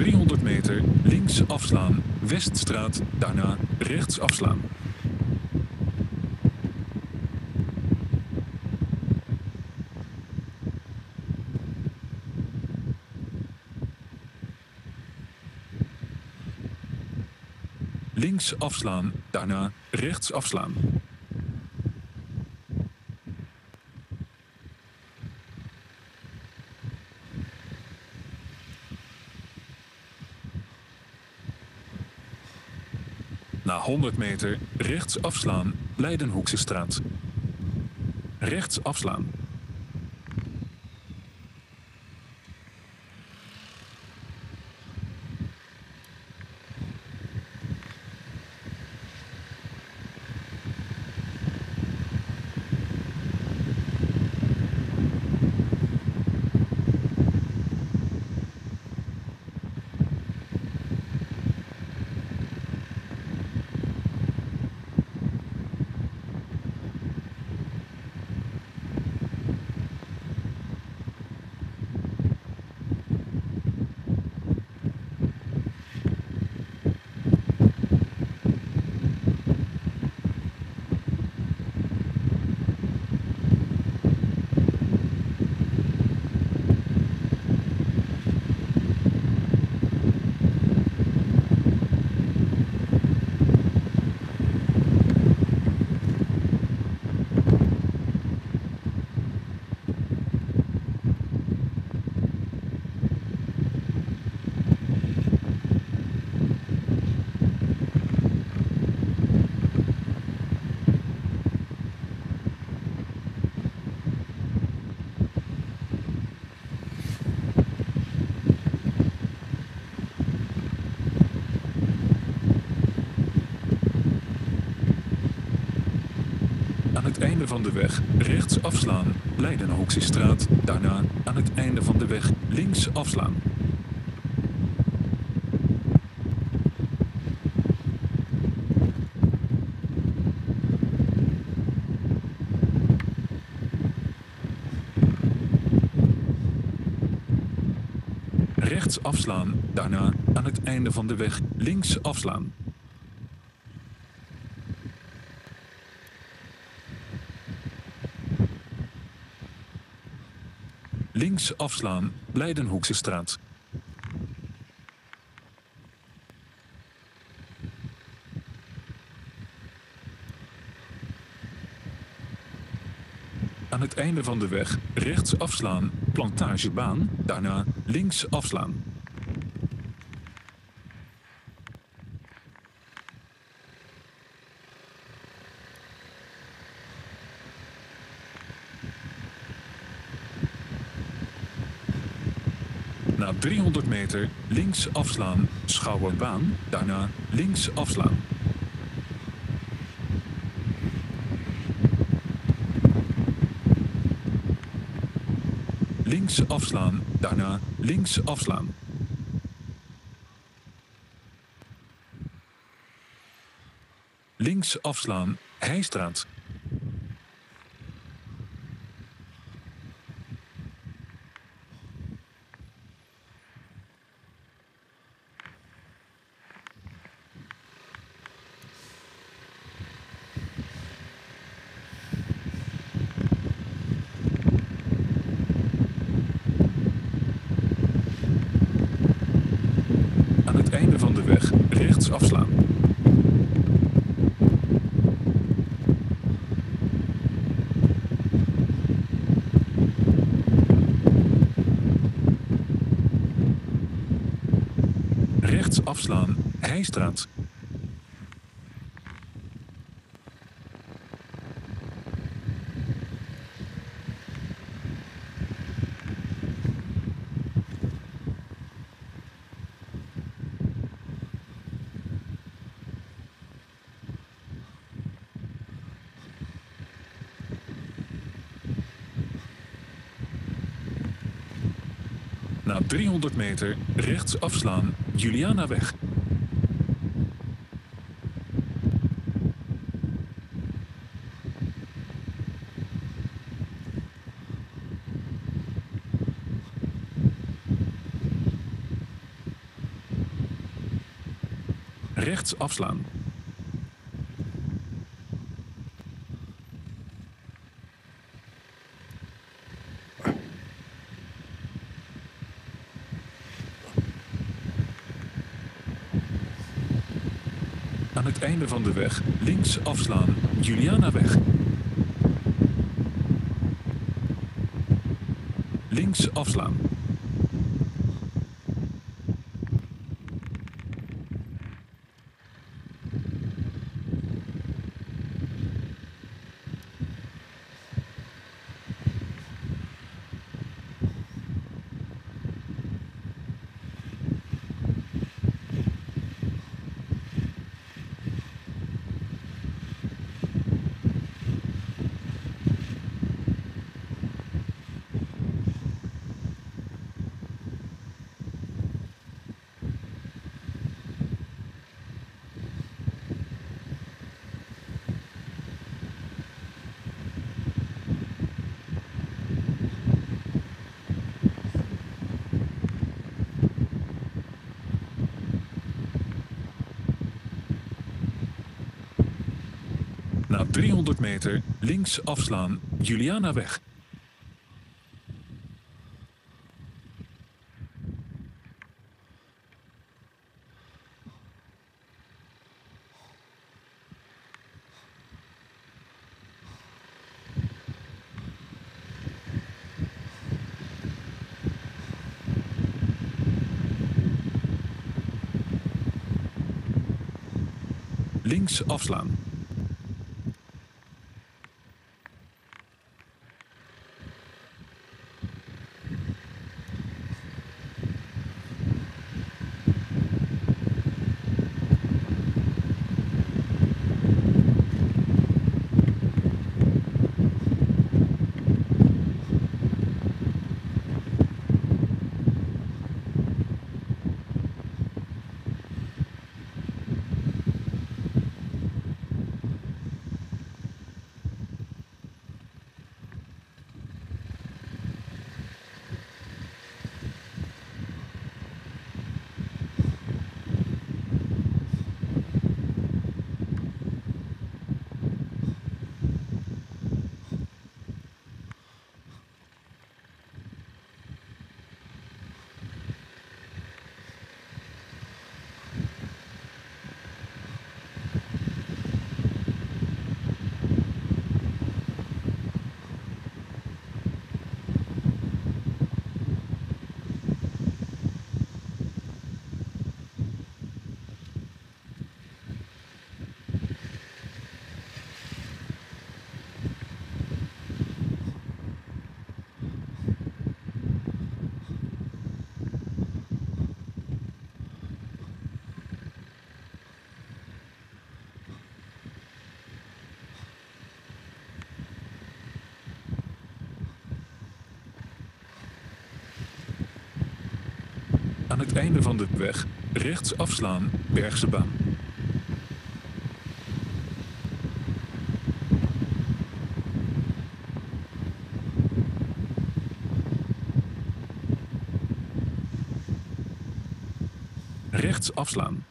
300 meter links afslaan, Weststraat, daarna rechts afslaan. Links afslaan, daarna rechts afslaan. Na 100 meter rechts afslaan, Leidenhoekse straat. Rechts afslaan. Aan het einde van de weg rechts afslaan, Leidenhoekse straat. Daarna aan het einde van de weg links afslaan. Rechts afslaan, daarna aan het einde van de weg links afslaan. Links afslaan, Leidenhoekse straat. Aan het einde van de weg rechts afslaan, Plantagebaan, daarna links afslaan. Na 300 meter links afslaan, Schouwerbaan, daarna links afslaan. Links afslaan, daarna links afslaan. Links afslaan, Heijstraat. Aan het einde van de weg rechts afslaan. Afslaan, Heijstraat. Na 300 meter rechts afslaan, Julianaweg. Rechts afslaan. Aan het einde van de weg links afslaan. Julianaweg. Links afslaan. Na 300 meter links afslaan. Julianaweg. Links afslaan. Aan het einde van de weg rechts afslaan. Bergse baan. Rechts afslaan.